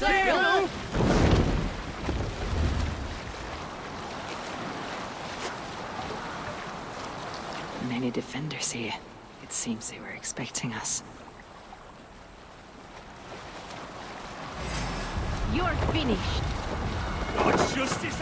Many defenders here. It seems they were expecting us. You're finished! Not justice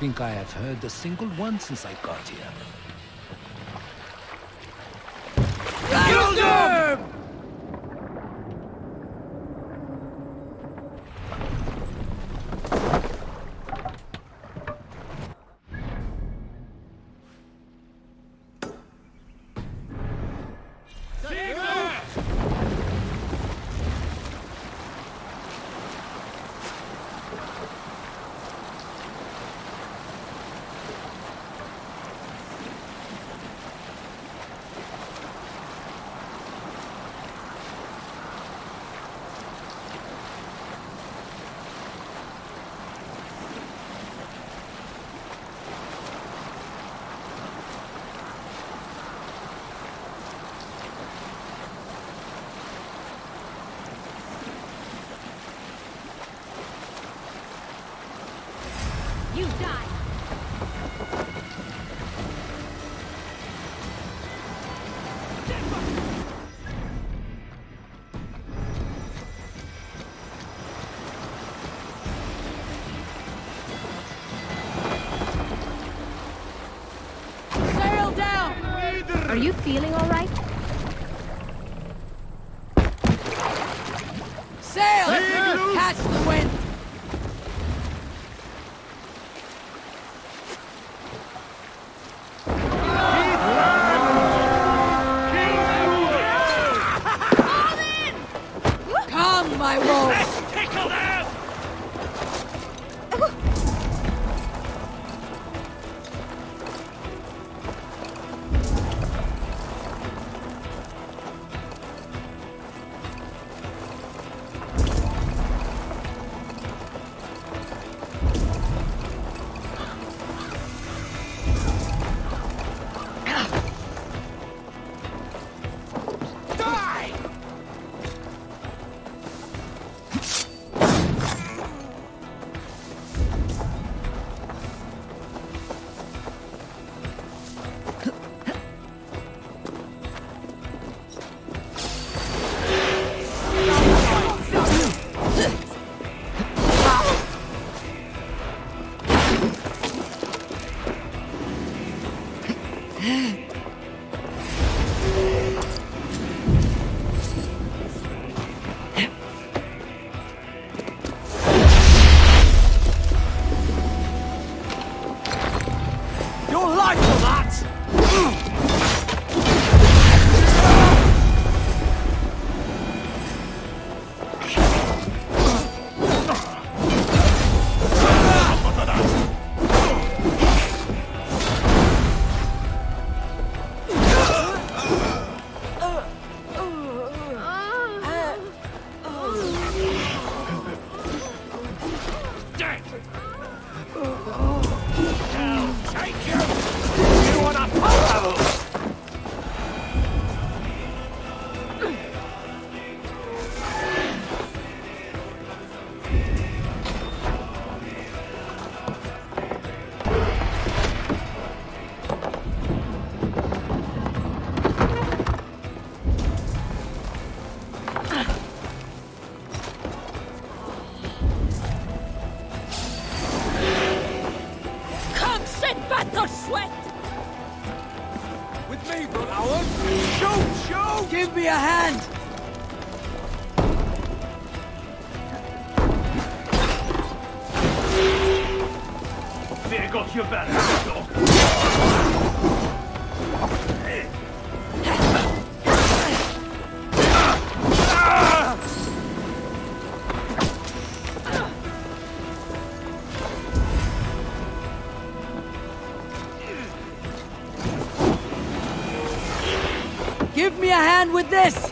think I have heard a single one since I got here. Are you feeling all right? With this!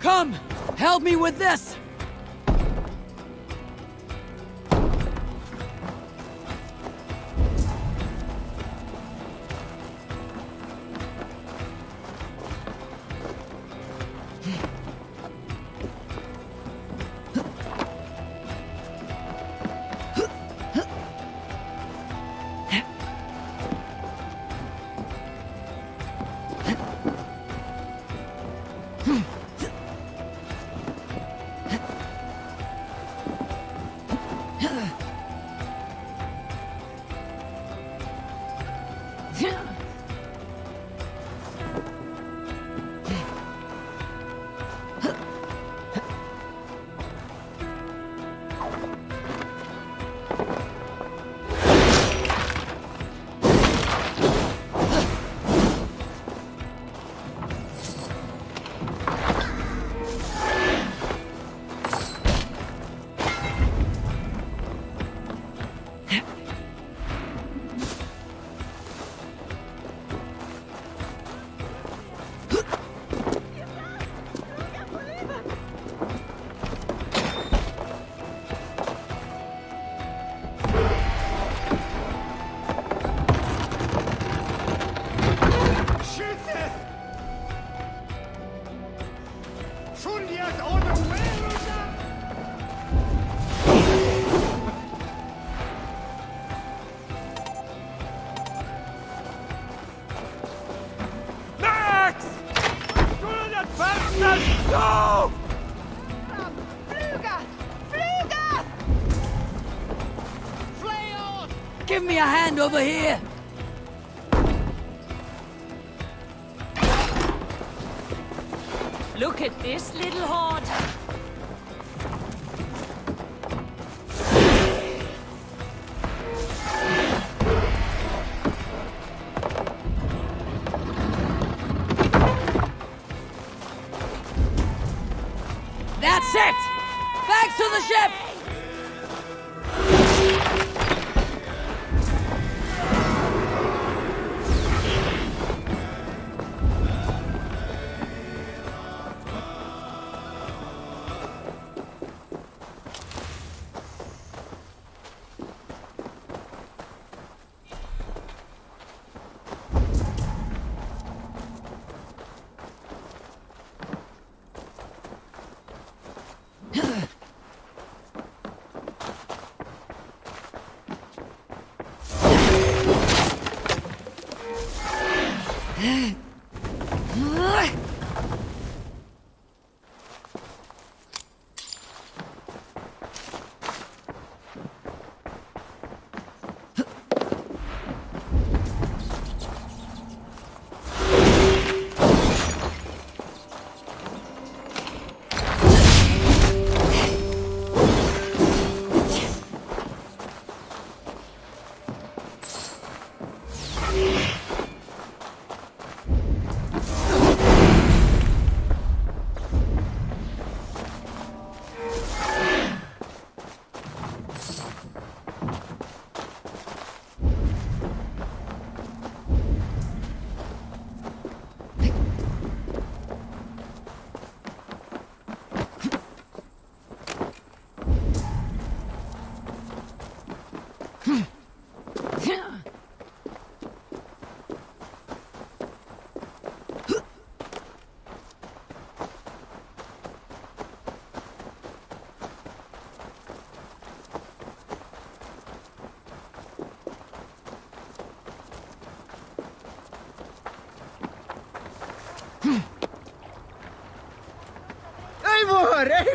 Come! Help me with this! Over here! Look at this little horde! That's it! Back to the ship!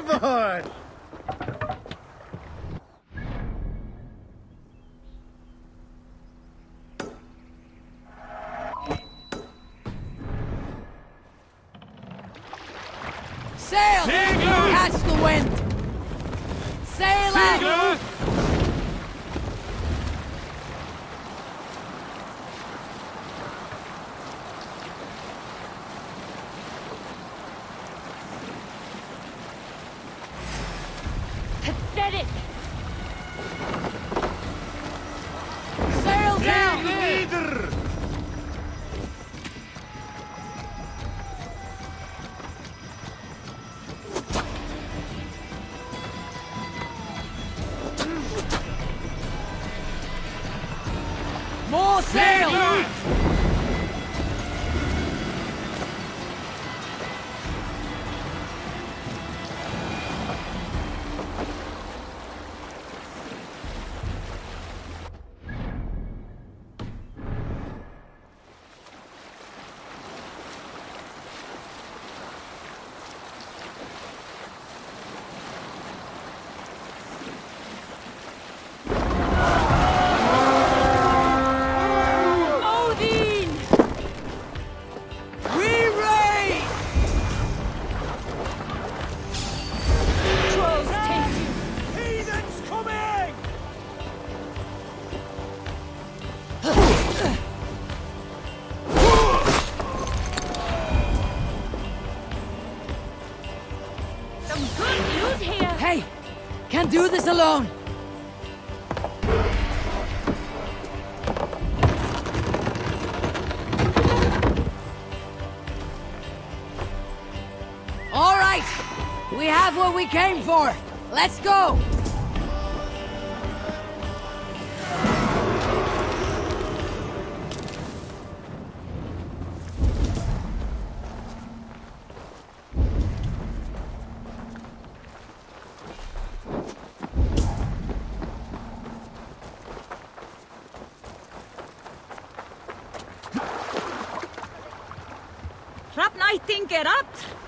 Eivor! Eivor! alone! All right! We have what we came for! Let's go! think it up.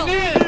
兄弟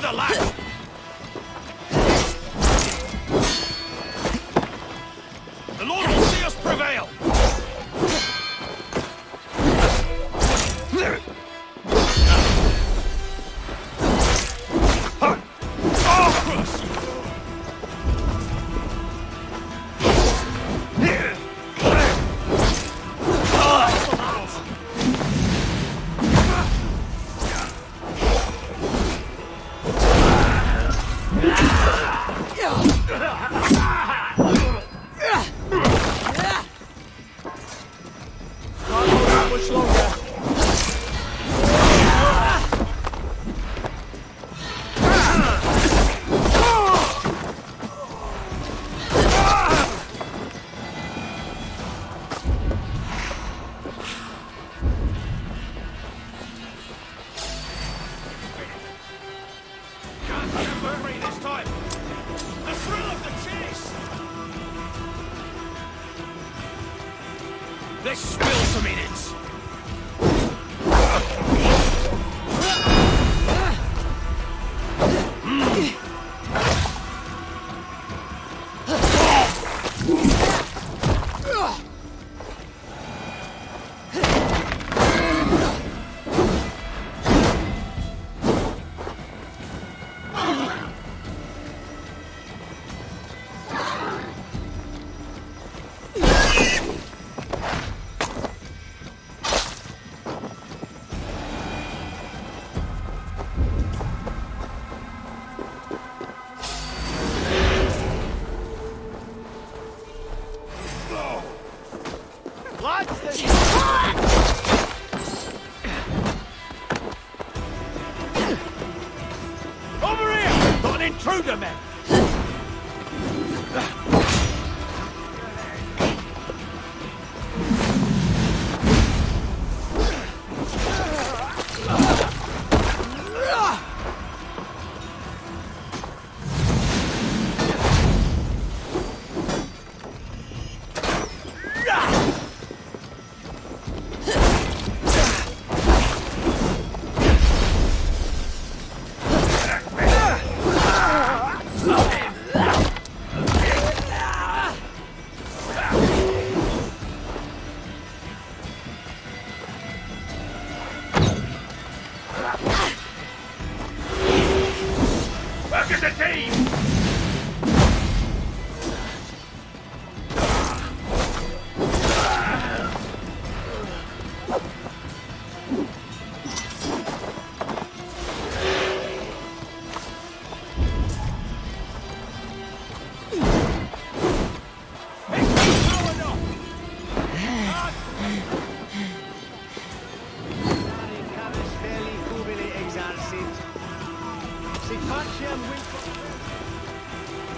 the last I spilled some in it.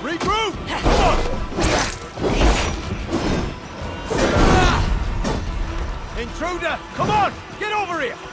Regroup! Intruder, come on! Get over here!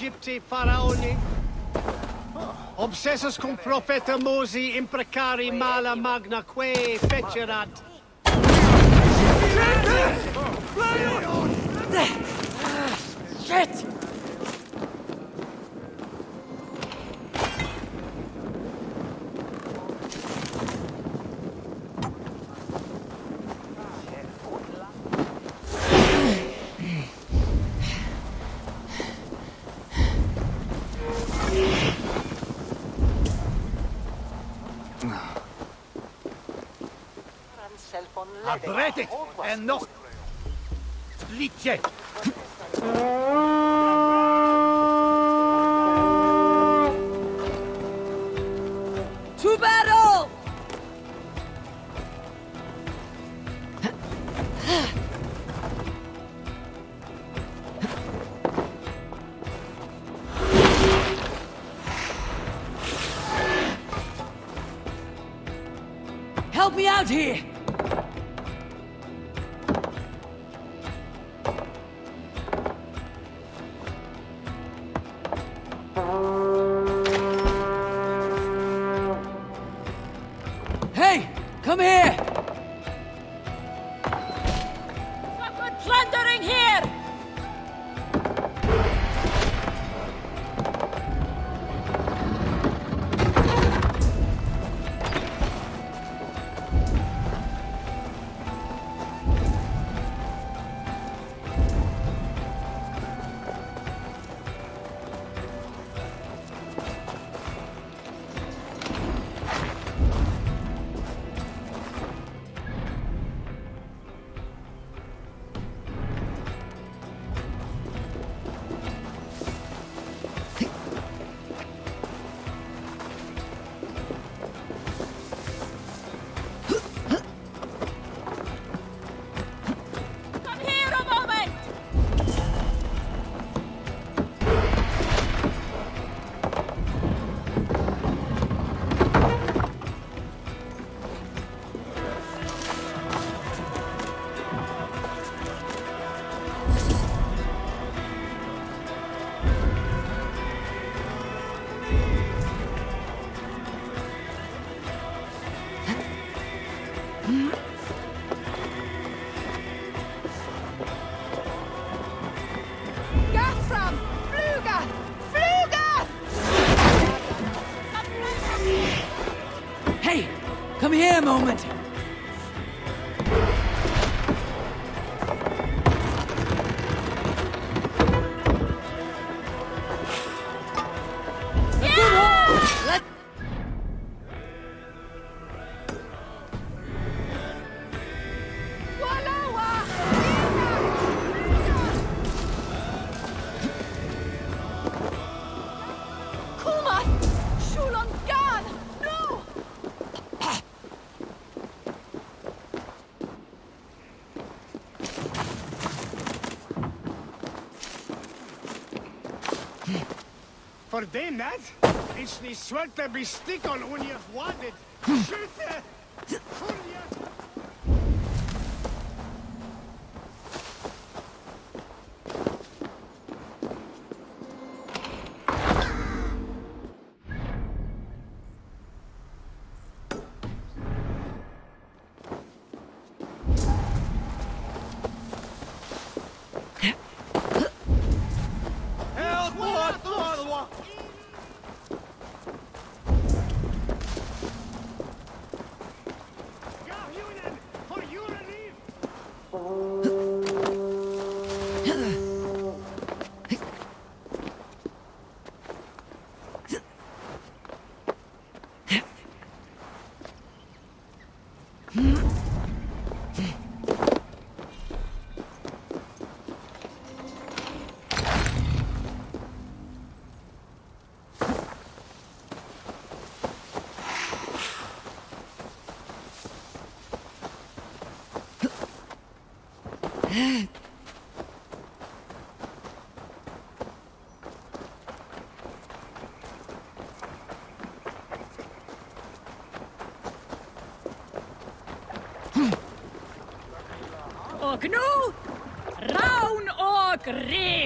Egipti faraoni. Obsessus cum profeta Mosi imprecari mala magna quae fecerat. Shit! and not Liche. To battle! Help me out here! Ordem that? Jeśli świat by stikol u nich władet, szute! incrível!